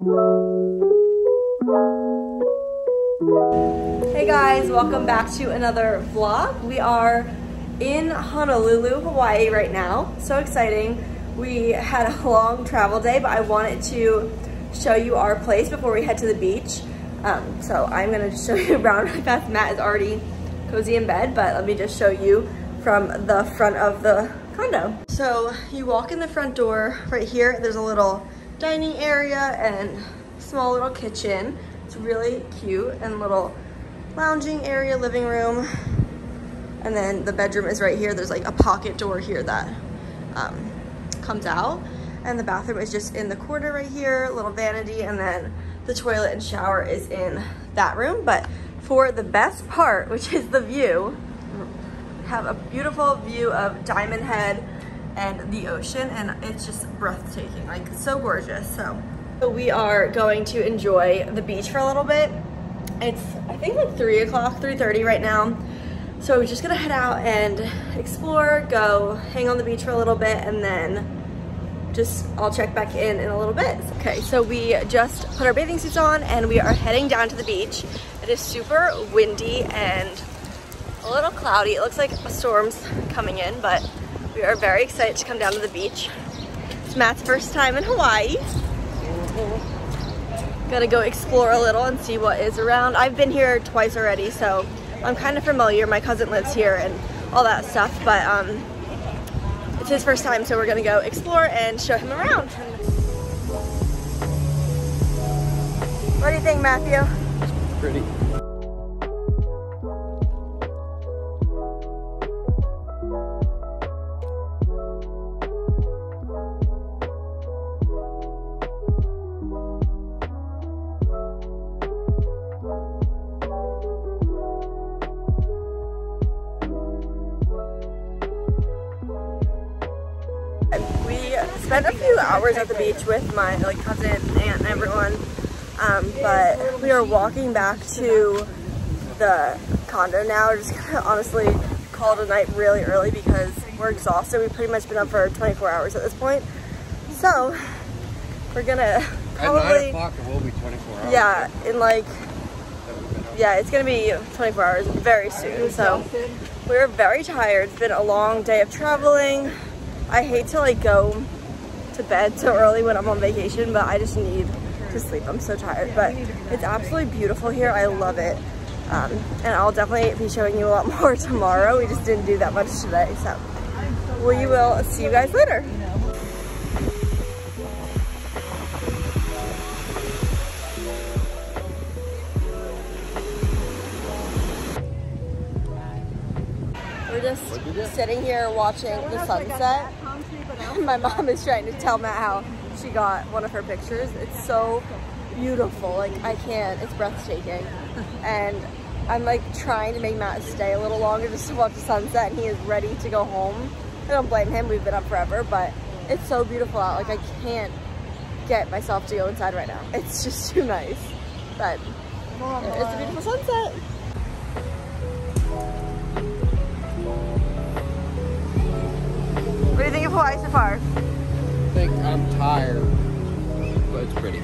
Hey guys, welcome back to another vlog. We are in Honolulu, Hawaii right now. So exciting. We had a long travel day, but I wanted to show you our place before we head to the beach. Um, so I'm gonna show you around really fast. Matt is already cozy in bed, but let me just show you from the front of the condo. So you walk in the front door right here. There's a little dining area and small little kitchen. It's really cute and little lounging area, living room. And then the bedroom is right here. There's like a pocket door here that um, comes out. And the bathroom is just in the corner right here, little vanity. And then the toilet and shower is in that room. But for the best part, which is the view, have a beautiful view of Diamond Head and the ocean. And it's just breathtaking, like so gorgeous. So we are going to enjoy the beach for a little bit. It's, I think like three o'clock, 3.30 right now. So we're just gonna head out and explore, go hang on the beach for a little bit, and then just I'll check back in in a little bit. Okay, so we just put our bathing suits on and we are heading down to the beach. It is super windy and a little cloudy. It looks like a storm's coming in, but we are very excited to come down to the beach. It's Matt's first time in Hawaii. Gonna go explore a little and see what is around. I've been here twice already, so I'm kind of familiar. My cousin lives here and all that stuff, but um, it's his first time, so we're gonna go explore and show him around. What do you think, Matthew? Pretty. Spent a few hours at the beach with my like cousin, aunt, and everyone. Um, but we are walking back to the condo now. We're just gonna honestly call it a night really early because we're exhausted. We've pretty much been up for 24 hours at this point. So we're gonna At 9 o'clock, it will be 24 hours. yeah in like that we've been up. yeah it's gonna be 24 hours very soon. So we're very tired. It's been a long day of traveling. I hate to like go to bed so early when I'm on vacation, but I just need to sleep. I'm so tired, but it's absolutely beautiful here. I love it. Um, and I'll definitely be showing you a lot more tomorrow. We just didn't do that much today, so we will see you guys later. We're just sitting here watching the sunset. My mom is trying to tell Matt how she got one of her pictures. It's so beautiful. Like I can't. It's breathtaking. And I'm like trying to make Matt stay a little longer just to watch the sunset, and he is ready to go home. I don't blame him. We've been up forever, but it's so beautiful out. Like I can't get myself to go inside right now. It's just too nice. But it's a beautiful sunset. Of Hawaii so far? I think I'm tired, but it's pretty.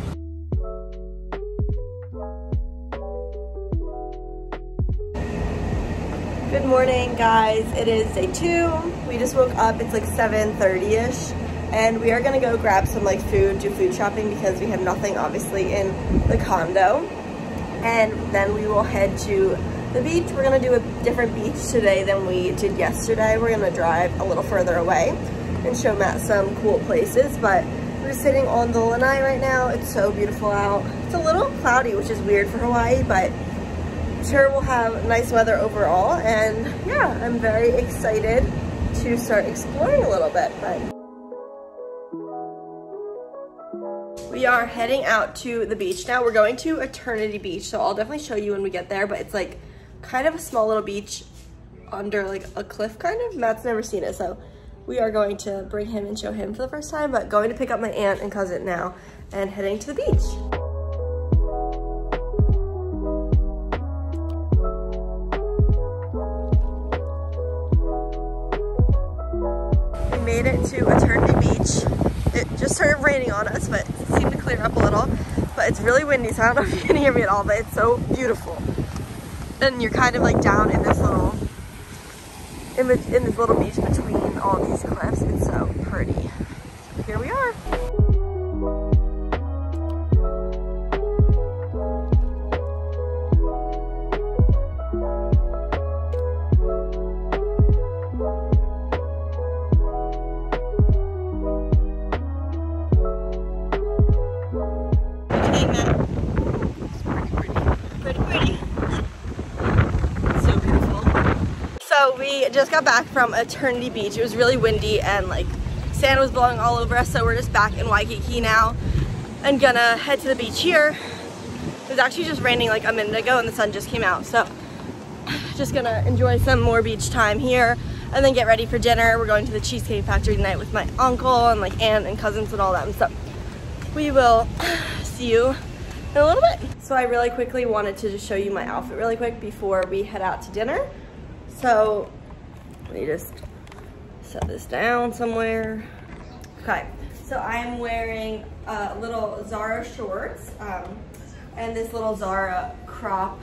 Good morning, guys. It is day two. We just woke up. It's like 7.30ish. And we are gonna go grab some like food, do food shopping because we have nothing obviously in the condo. And then we will head to the beach. We're gonna do a different beach today than we did yesterday. We're gonna drive a little further away and show Matt some cool places. But we're sitting on the lanai right now. It's so beautiful out. It's a little cloudy, which is weird for Hawaii, but sure we'll have nice weather overall and yeah i'm very excited to start exploring a little bit but we are heading out to the beach now we're going to eternity beach so i'll definitely show you when we get there but it's like kind of a small little beach under like a cliff kind of matt's never seen it so we are going to bring him and show him for the first time but going to pick up my aunt and cousin now and heading to the beach We made it to Eternity Beach. It just started raining on us, but it seemed to clear up a little, but it's really windy, so I don't know if you can hear me at all, but it's so beautiful. And you're kind of like down in this little, in, in this little beach between all these cliffs. It's so pretty. Here we are. Got back from Eternity Beach. It was really windy and like sand was blowing all over us. So we're just back in Waikiki now and gonna head to the beach here. It was actually just raining like a minute ago and the sun just came out. So just gonna enjoy some more beach time here and then get ready for dinner. We're going to the Cheesecake Factory tonight with my uncle and like aunt and cousins and all them. So we will see you in a little bit. So I really quickly wanted to just show you my outfit really quick before we head out to dinner. So let me just set this down somewhere. Okay, so I'm wearing uh, little Zara shorts um, and this little Zara crop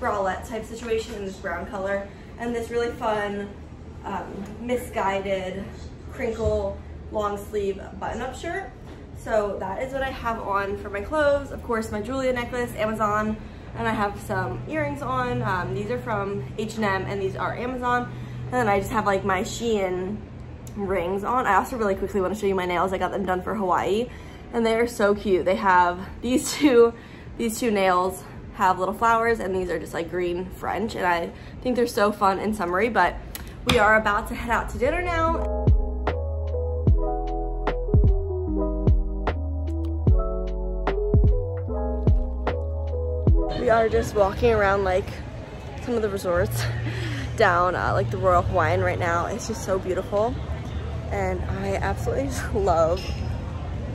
bralette type situation in this brown color and this really fun um, Missguided crinkle long sleeve button-up shirt. So that is what I have on for my clothes. Of course, my Julia necklace, Amazon, and I have some earrings on. Um, these are from H&M and these are Amazon. And then I just have like my Shein rings on. I also really quickly want to show you my nails. I got them done for Hawaii and they are so cute. They have these two, these two nails have little flowers and these are just like green French and I think they're so fun and summery, but we are about to head out to dinner now. we are just walking around like some of the resorts down uh, like the Royal Hawaiian right now. It's just so beautiful. And I absolutely love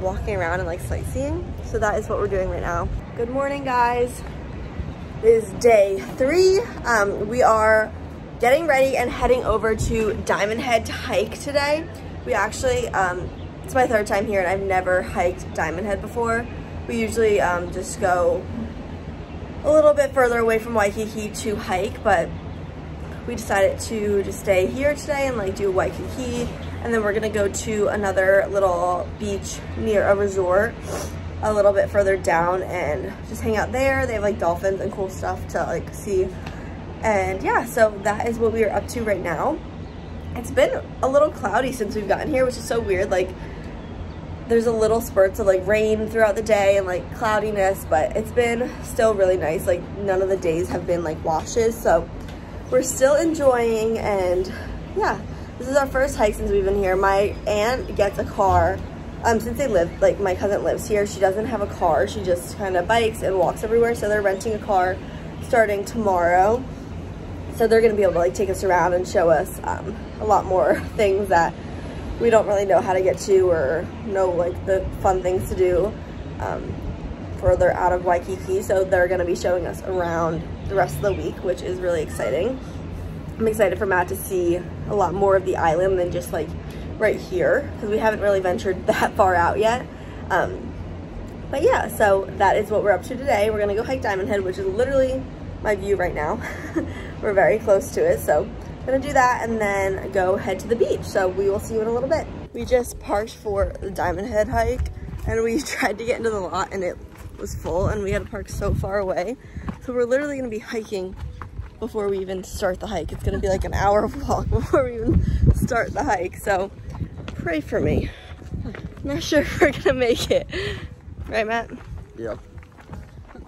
walking around and like sightseeing. So that is what we're doing right now. Good morning guys. It is day three. Um, we are getting ready and heading over to Diamond Head to hike today. We actually, um, it's my third time here and I've never hiked Diamond Head before. We usually um, just go a little bit further away from Waikiki to hike, but we decided to just stay here today and like do Waikiki. And then we're gonna go to another little beach near a resort a little bit further down and just hang out there. They have like dolphins and cool stuff to like see. And yeah, so that is what we are up to right now. It's been a little cloudy since we've gotten here, which is so weird. Like there's a little spurts of like rain throughout the day and like cloudiness, but it's been still really nice. Like none of the days have been like washes. So we're still enjoying and yeah, this is our first hike since we've been here. My aunt gets a car. Um, since they live, like my cousin lives here, she doesn't have a car. She just kind of bikes and walks everywhere. So they're renting a car starting tomorrow. So they're gonna be able to like take us around and show us um, a lot more things that we don't really know how to get to or know like the fun things to do um, further out of Waikiki. So they're gonna be showing us around the rest of the week, which is really exciting. I'm excited for Matt to see a lot more of the island than just like right here because we haven't really ventured that far out yet. Um, but yeah, so that is what we're up to today. We're gonna go hike Diamond Head, which is literally my view right now. we're very close to it, so gonna do that and then go head to the beach. So we will see you in a little bit. We just parked for the Diamond Head hike and we tried to get into the lot and it was full and we had to park so far away. So we're literally gonna be hiking before we even start the hike. It's gonna be like an hour walk before we even start the hike. So pray for me. I'm not sure if we're gonna make it. Right, Matt? Yep.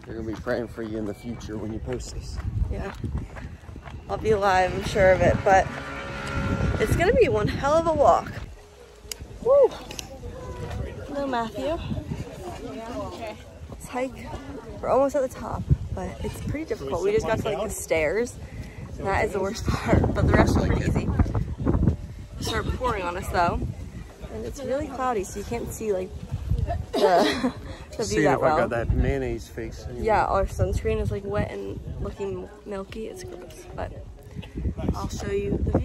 They're gonna be praying for you in the future when you post this. Yeah. I'll be alive, I'm sure of it, but it's gonna be one hell of a walk. Woo! Hello, Matthew. Let's hike. We're almost at the top, but it's pretty difficult. We just got to like the stairs. That is the worst part, but the rest is pretty easy. It started pouring on us though, and it's really cloudy, so you can't see like the, the view that well. I got that mayonnaise face. Anyway. Yeah, our sunscreen is like wet and looking milky. It's gross, but I'll show you the view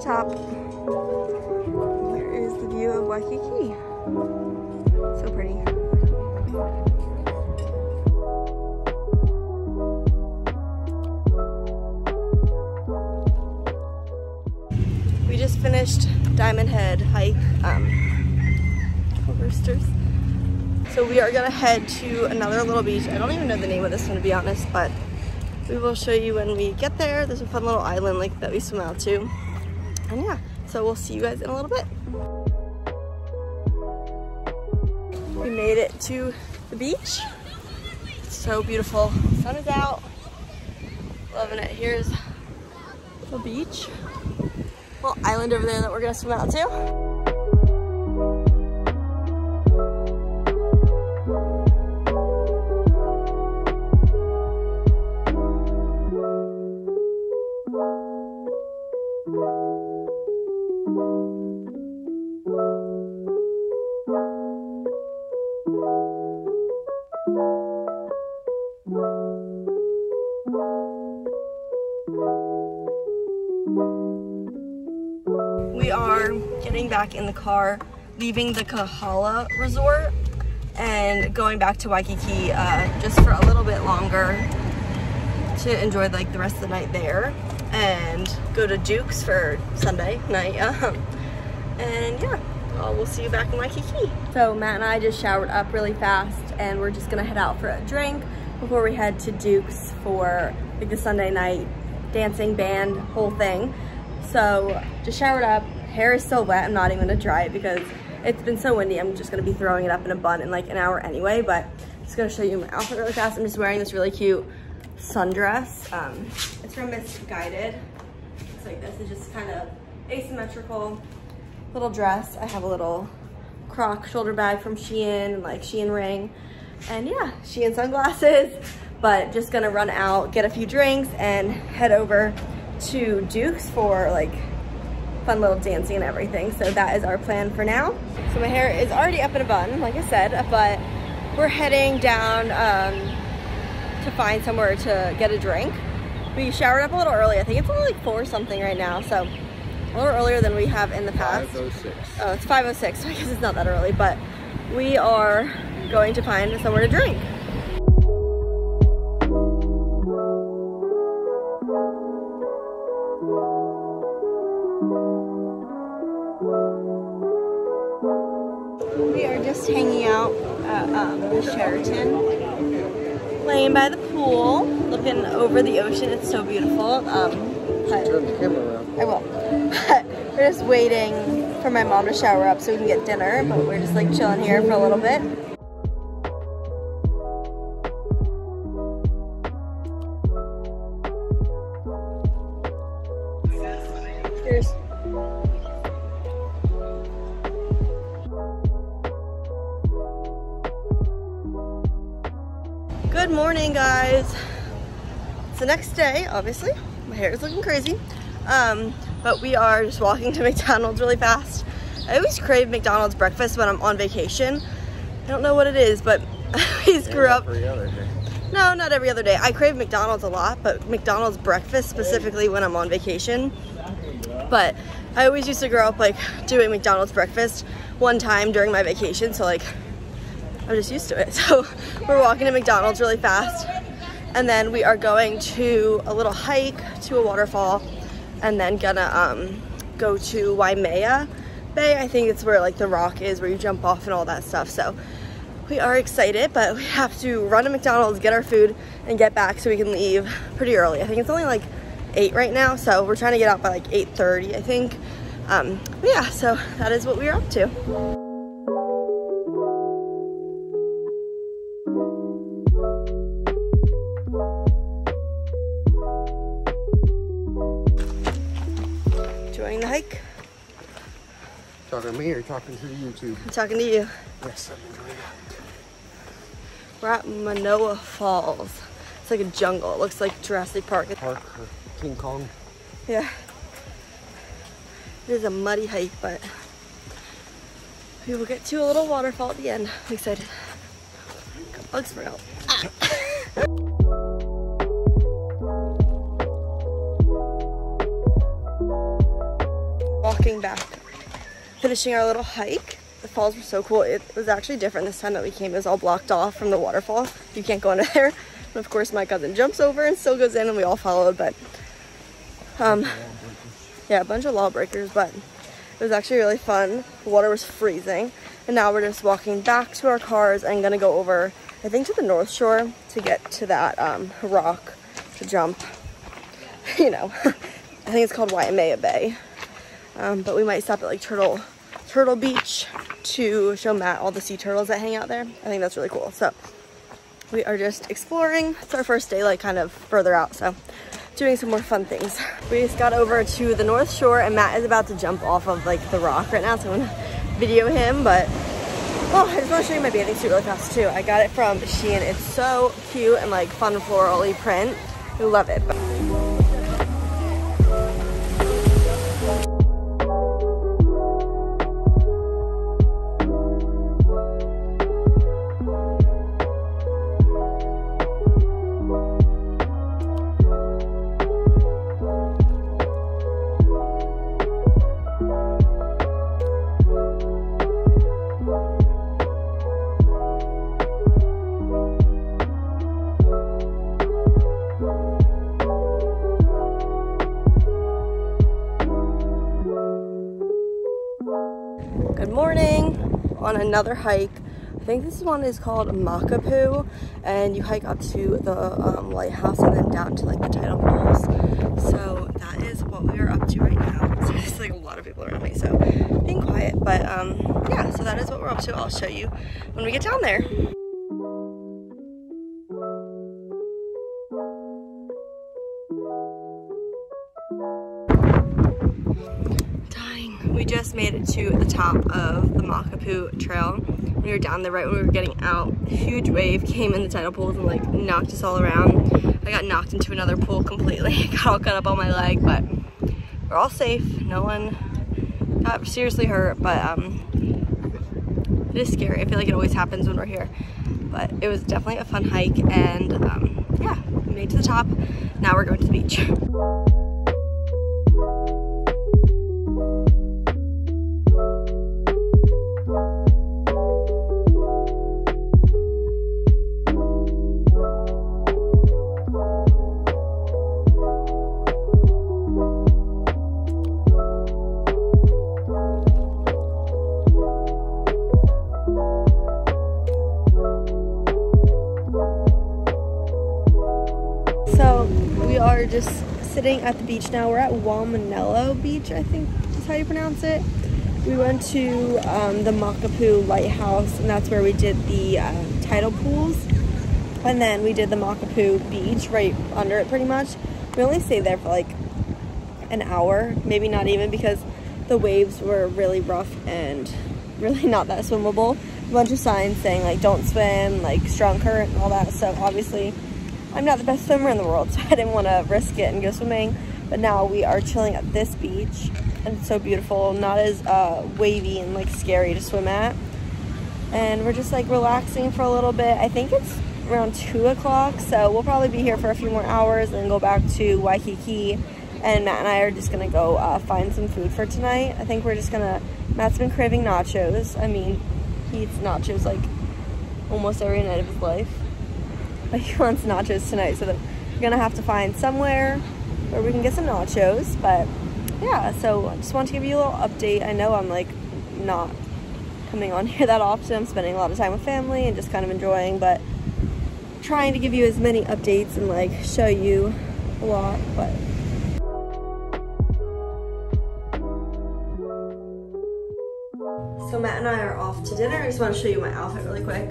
top. There is the view of Waikiki. So pretty. We just finished Diamond Head hike. Um, roosters. So we are gonna head to another little beach. I don't even know the name of this one to be honest, but we will show you when we get there. There's a fun little island like that we swim out to. And yeah, so we'll see you guys in a little bit. We made it to the beach. It's so beautiful. Sun is out. Loving it. Here's the beach. Little island over there that we're gonna swim out to. Back in the car, leaving the Kahala Resort and going back to Waikiki uh, just for a little bit longer to enjoy like the rest of the night there and go to Duke's for Sunday night. Um, and yeah, uh, we'll see you back in Waikiki. So Matt and I just showered up really fast and we're just gonna head out for a drink before we head to Duke's for like the Sunday night dancing band whole thing. So just showered up, hair is still wet. I'm not even gonna dry it because it's been so windy. I'm just gonna be throwing it up in a bun in like an hour anyway, but I'm just gonna show you my outfit really fast. I'm just wearing this really cute sundress. Um, it's from Missguided. Looks like this. It's just kind of asymmetrical little dress. I have a little croc shoulder bag from Shein like Shein ring. And yeah, Shein sunglasses, but just gonna run out, get a few drinks and head over to Duke's for like fun little dancing and everything. So that is our plan for now. So my hair is already up in a bun, like I said, but we're heading down um, to find somewhere to get a drink. We showered up a little early. I think it's only like four something right now. So a little earlier than we have in the past. 506. Oh, it's 5.06, so I guess it's not that early, but we are going to find somewhere to drink. The Sheraton, laying by the pool, looking over the ocean. It's so beautiful. Um, but- Turn the camera around. I will. But we're just waiting for my mom to shower up so we can get dinner, but we're just like chilling here for a little bit. Guys. It's the next day, obviously. My hair is looking crazy. Um, but we are just walking to McDonald's really fast. I always crave McDonald's breakfast when I'm on vacation. I don't know what it is, but I always grew up. Every other day. No, not every other day. I crave McDonald's a lot, but McDonald's breakfast specifically when I'm on vacation. But I always used to grow up like doing McDonald's breakfast one time during my vacation, so like I'm just used to it. So we're walking to McDonald's really fast. And then we are going to a little hike to a waterfall and then gonna um, go to Waimea Bay. I think it's where like the rock is where you jump off and all that stuff. So we are excited, but we have to run to McDonald's, get our food, and get back so we can leave pretty early. I think it's only like 8 right now, so we're trying to get out by like 8.30, I think. Um, yeah, so that is what we are up to. Talking to me or talking to YouTube? I'm talking to you. Yes, I'm enjoying it. We're at Manoa Falls. It's like a jungle. It looks like Jurassic Park. Park or King Kong. Yeah. It is a muddy hike, but we will get to a little waterfall at the end. I'm excited. Got bugs for help. Finishing our little hike. The falls were so cool. It was actually different this time that we came. It was all blocked off from the waterfall. You can't go under there. And of course my cousin jumps over and still goes in and we all followed, but um, yeah, a bunch of lawbreakers, but it was actually really fun. The water was freezing. And now we're just walking back to our cars and gonna go over, I think to the North Shore to get to that um, rock to jump. you know, I think it's called Waimea Bay. Um, but we might stop at like Turtle Turtle Beach to show Matt all the sea turtles that hang out there. I think that's really cool. So we are just exploring. It's our first day like kind of further out. So doing some more fun things. We just got over to the North Shore and Matt is about to jump off of like the rock right now. So I'm gonna video him, but oh, I just wanna show you my bathing suit really fast too. I got it from Shein. It's so cute and like fun florally print. I love it. But on another hike. I think this one is called Makapu and you hike up to the um, lighthouse and then down to like the tidal pools. So that is what we are up to right now. So there's like a lot of people around me so being quiet but um, yeah so that is what we're up to. I'll show you when we get down there. Made it to the top of the Makapu trail. We were down there right when we were getting out. Huge wave came in the tidal pools and like knocked us all around. I got knocked into another pool completely. got all cut up on my leg, but we're all safe. No one got seriously hurt, but um, it is scary. I feel like it always happens when we're here. But it was definitely a fun hike and um, yeah, made to the top. Now we're going to the beach. just sitting at the beach now. We're at Waimanalo Beach, I think is how you pronounce it. We went to um, the Makapu Lighthouse, and that's where we did the uh, tidal pools. And then we did the Makapu Beach right under it pretty much. We only stayed there for like an hour, maybe not even, because the waves were really rough and really not that swimmable. A bunch of signs saying like don't swim, like strong current and all that. So obviously I'm not the best swimmer in the world, so I didn't want to risk it and go swimming. But now we are chilling at this beach, and it's so beautiful, not as uh, wavy and like scary to swim at. And we're just like relaxing for a little bit. I think it's around two o'clock, so we'll probably be here for a few more hours and go back to Waikiki. And Matt and I are just gonna go uh, find some food for tonight. I think we're just gonna, Matt's been craving nachos. I mean, he eats nachos like almost every night of his life but he wants nachos tonight, so we're gonna have to find somewhere where we can get some nachos. But yeah, so I just want to give you a little update. I know I'm like not coming on here that often. I'm spending a lot of time with family and just kind of enjoying, but trying to give you as many updates and like show you a lot, but So Matt and I are off to dinner. I just want to show you my outfit really quick.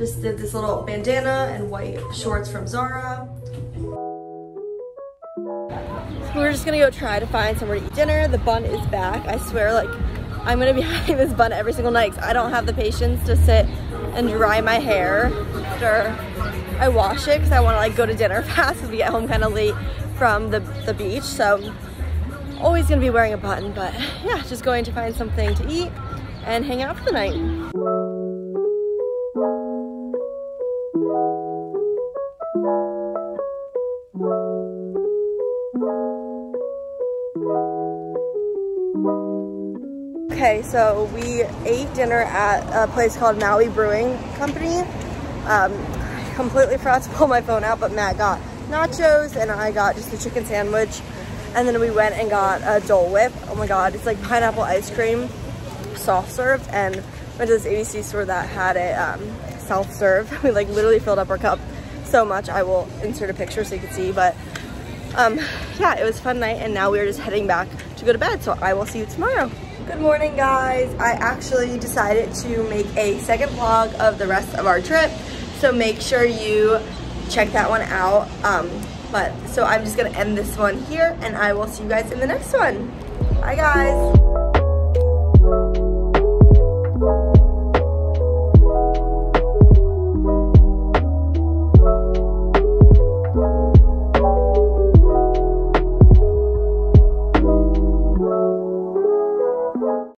Just did this little bandana and white shorts from Zara. So we're just gonna go try to find somewhere to eat dinner. The bun is back. I swear, like, I'm gonna be having this bun every single night I don't have the patience to sit and dry my hair after I wash it because I wanna like go to dinner fast because we get home kind of late from the, the beach. So always gonna be wearing a button, but yeah, just going to find something to eat and hang out for the night. So we ate dinner at a place called Maui Brewing Company. Um, completely forgot to pull my phone out, but Matt got nachos and I got just a chicken sandwich. And then we went and got a Dole Whip. Oh my God, it's like pineapple ice cream, soft serve. And went to this ABC store that had it um, self serve. We like literally filled up our cup so much. I will insert a picture so you can see, but um, yeah, it was fun night and now we're just heading back to go to bed. So I will see you tomorrow. Good morning, guys. I actually decided to make a second vlog of the rest of our trip. So make sure you check that one out. Um, but so I'm just gonna end this one here and I will see you guys in the next one. Bye guys.